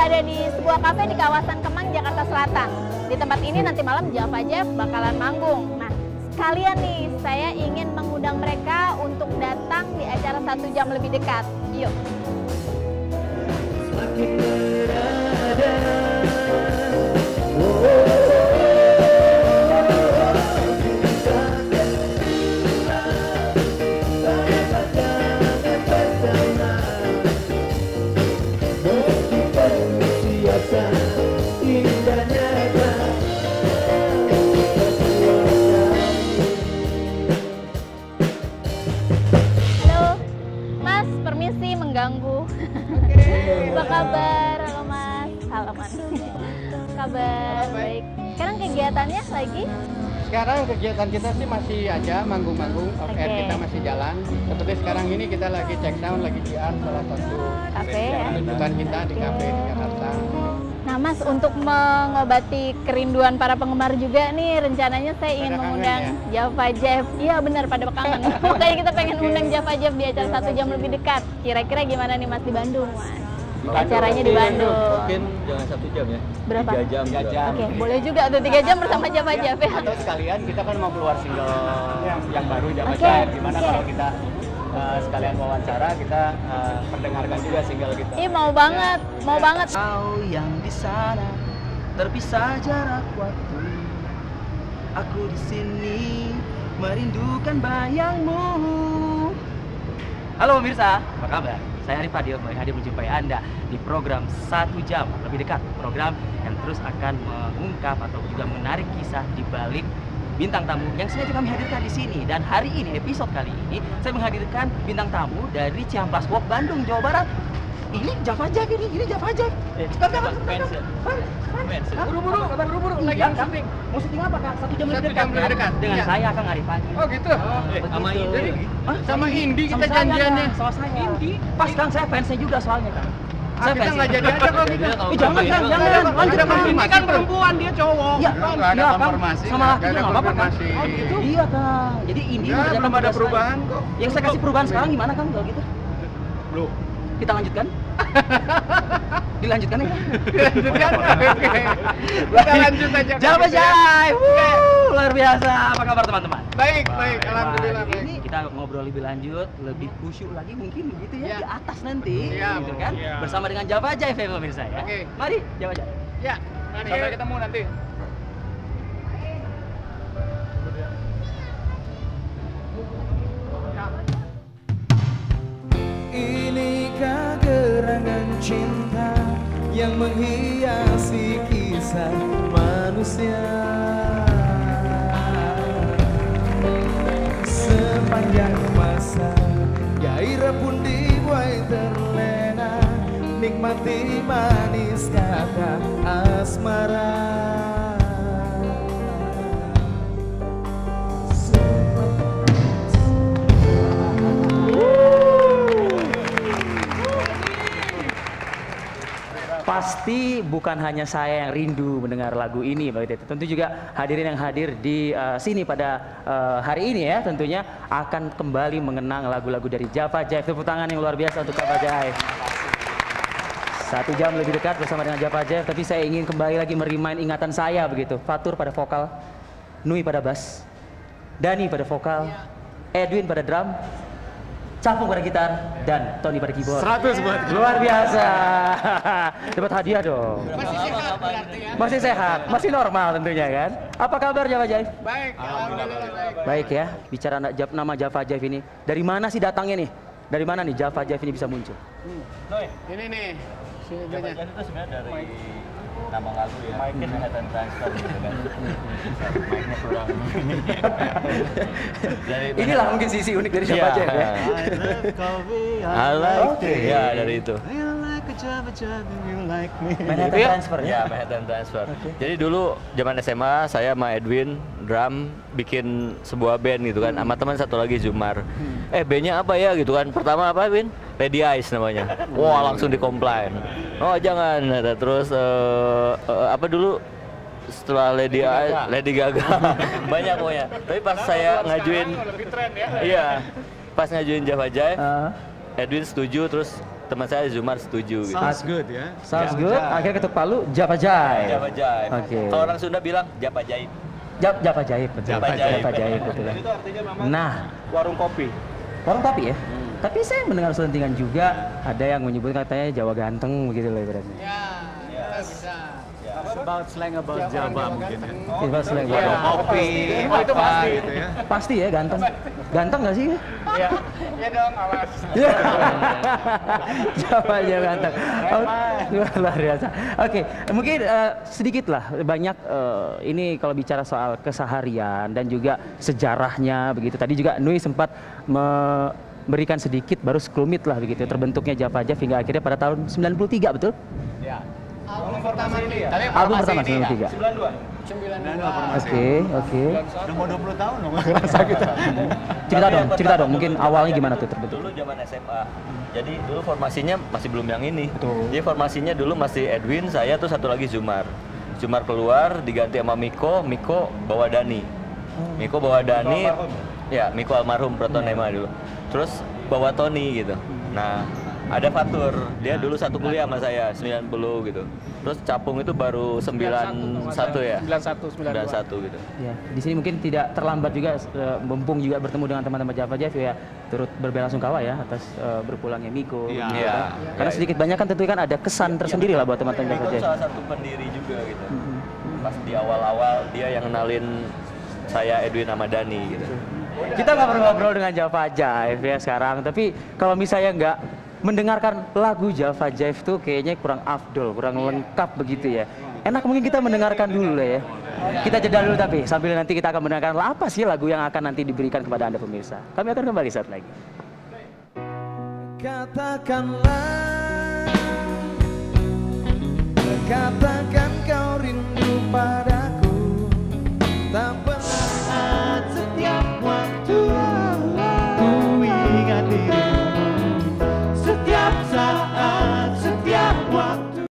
berada di sebuah kafe di kawasan Kemang, Jakarta Selatan. Di tempat ini nanti malam Java Jeff bakalan manggung. Nah, sekalian nih saya ingin mengundang mereka untuk datang di acara satu jam lebih dekat. Yuk. Mengganggu. Apa kabar? Halo Mas, halo Mas. Kabar baik. Sekarang kegiatannya lagi? Sekarang kegiatan kita sih masih aja manggung-manggung, off air Oke. kita masih jalan. Seperti sekarang ini kita lagi check sound, lagi JR salah satu Kafe ya. kita di kafe di Jakarta. Nah Mas, untuk mengobati kerinduan para penggemar juga nih, rencananya saya ingin Pada kangen mengundang Java Jeff. Iya benar, pada kangen. Makanya kita pengen undang Java Jeff di acara satu jam lebih dekat. Kira-kira gimana nih Mas di Bandung, Mas? Acaranya di Bandung. Mungkin jangan satu jam ya. Berapa? Tiga jam. Tiga jam. Oke, boleh juga tuh tiga jam bersama Java Jeff ya. atau sekalian kita kan mau keluar single yang baru Java Oke, Jive gimana oke. kalau kita uh, sekalian wawancara kita uh, perdengarkan juga single kita Ih mau banget, mau banget. Kau yang di sana terpisah jarak waktu. Aku di sini merindukan bayangmu. Halo pemirsa, apa kabar? Saya Arif Fadil kembali hadir menjumpai Anda di program Satu Jam Lebih Dekat Program yang terus akan mengungkap atau juga menarik kisah di balik bintang tamu yang sengaja kami hadirkan di sini dan hari ini episode kali ini saya menghadirkan bintang tamu dari Ciamplas Walk Bandung Jawa Barat ini Java Jive ini ini Java. Fans ya? Hah? Buru-buru, buru-buru, lagi Iya, mau Kak. syuting. Mau syuting apa kak? Satu jam lebih dekat kan? dekat. Dengan Iya. saya Kang Arif Pagi Oh gitu. Eh, sama Hah? sama Indi kita janjiannya. Sama saya. Pas Kang, saya fansnya juga soalnya Kang. Ah, kita nggak jadi aja kalau gitu. Eh, jangan, Kang, jangan. Ada Lanjut, konfirmasi Ini kan perempuan, dia cowok. Iya, nggak ada iya, konfirmasi, Sama laki nggak apa-apa, konfirmasi. Oh, gitu. Iya, Kang. Jadi ini Ya, belum ada perubahan kok. Yang saya kasih perubahan sekarang gimana, Kang? Kalau gitu? Belum. Kita lanjutkan? Dilanjutkan ya? Lanjutkan. Oke. Kita lanjut aja. Jai, Wuh, luar biasa. Apa kabar teman-teman? Baik, baik. Alhamdulillah baik. Ini kita ngobrol lebih lanjut, lebih khusyuk lagi mungkin begitu ya Iya. di atas nanti, Iya, gitu kan? iya. Bersama dengan Java Jai, pemirsa ya. Oke. Mari Java Jai. Ya, sampai ketemu nanti. Inikah gerangan cinta yang menghiasi kisah manusia Manis kata asmara Pasti bukan hanya saya yang rindu mendengar lagu ini, Mbak. Tentu juga hadirin yang hadir di eh, sini pada eh, hari ini ya, tentunya akan kembali mengenang lagu-lagu dari Java Jive. Tepuk tangan yang luar biasa untuk Java Jive. Satu jam lebih dekat bersama dengan Java Jive, tapi saya ingin kembali lagi merimain ingatan saya begitu. Fatur pada vokal, Nui pada bass, Dani pada vokal, Edwin pada drum, Capung pada gitar, dan Tony pada keyboard. 100 buat. Luar biasa. Dapat hadiah dong. Masih sehat berarti ya. Masih sehat, masih normal tentunya kan. Apa kabar Java Jive? Baik, alhamdulillah baik. Baik ya, bicara nama Java Jive ini. Dari mana sih datangnya nih? Dari mana nih Java Jive ini bisa muncul? Ini nih. Aja. Jive itu sebenarnya dari nama lagu ya. Manhattan Transfer gitu kan. Mic-nya kurang. dari Inilah mungkin sisi unik dari Java Iya. Jive ya. I like Oke. Ya, dari itu. Manhattan Itu ya? Transfer ya. Ya, Manhattan Transfer. Jadi dulu zaman SMA saya sama Edwin drum bikin sebuah band gitu kan sama teman satu lagi Zumar. Eh bandnya apa ya gitu kan? Pertama apa Win? Lady Ice namanya. Wah langsung dikomplain. Oh jangan. Nah, Terus eh, eh, apa dulu? Setelah Lady, Ice, Lady Gaga, banyak pokoknya. Tapi pas saya ngajuin, Lebih tren ya. iya, pas ngajuin Java Jive, Ah. Edwin setuju terus teman saya Zumar setuju gitu. Sounds good ya. Sounds good. Akhirnya ketuk palu Java Jive. Java Jive. Oke. Kalau orang Sunda bilang Java Jaib. Java, Java Jive betul. Java Jive. Java Jive betul. Itu artinya memang Nah, warung kopi. orang tapi ya. Tapi saya mendengar selentingan juga ada yang menyebut katanya Jawa ganteng begitu loh ibaratnya. Ya, kita bisa. About slang about Java mungkin ya. Itu slang Iya. Jawa. Kopi, Oh, itu pasti. gitu ya. Pasti ya ganteng. Ganteng gak sih? Iya, iya dong, awas. Ya. Jawa Jawa ganteng. Oh, luar biasa. Oke, mungkin eh, sedikit lah banyak eh, ini kalau bicara soal keseharian dan juga sejarahnya begitu. Tadi juga Nui sempat memberikan sedikit baru sekelumit lah begitu terbentuknya Java Jive hingga akhirnya pada tahun 93 betul? Ya. Album pertama ini. Tapi Album pertama ini ya. 93. 92. 92. Oke, oke. Udah mau 20 tahun loh nggak kerasa gitu. Cerita dong, cerita dong. Mungkin awalnya gimana tuh terbentuk? Dulu zaman SMA. Jadi dulu formasinya masih belum yang ini. Betul. Jadi formasinya dulu masih Edwin, saya tuh satu lagi Zumar. Zumar keluar diganti sama Miko, Miko bawa Dani. Miko bawa Dani. Ya, Miko almarhum Protonema dulu. Terus bawa Tony gitu. Nah, ada Fatur, dia dulu satu kuliah sama saya 90 gitu. Terus Capung itu baru 91 ya. 91, 91 gitu. Ya, di sini mungkin tidak terlambat juga eh, mumpung juga bertemu dengan teman-teman Java Jive ya turut berbela-sungkawa ya atas eh, berpulangnya Miko. Iya. begitu Iya. kan. Karena sedikit banyak kan tentunya kan ada kesan tersendiri lah buat teman-teman Java Jive. salah satu pendiri juga gitu. Pas di awal-awal dia yang kenalin saya Edwin sama Dani gitu. Kita nggak perlu ngobrol dengan Java Jive ya sekarang. Tapi kalau misalnya nggak mendengarkan lagu Java Jive tuh kayaknya kurang afdol, kurang iya. lengkap begitu ya. Enak mungkin kita mendengarkan dulu lah ya. Kita jeda dulu tapi sambil nanti kita akan mendengarkan apa sih lagu yang akan nanti diberikan kepada Anda pemirsa. Kami akan kembali saat lagi. Katakanlah, kata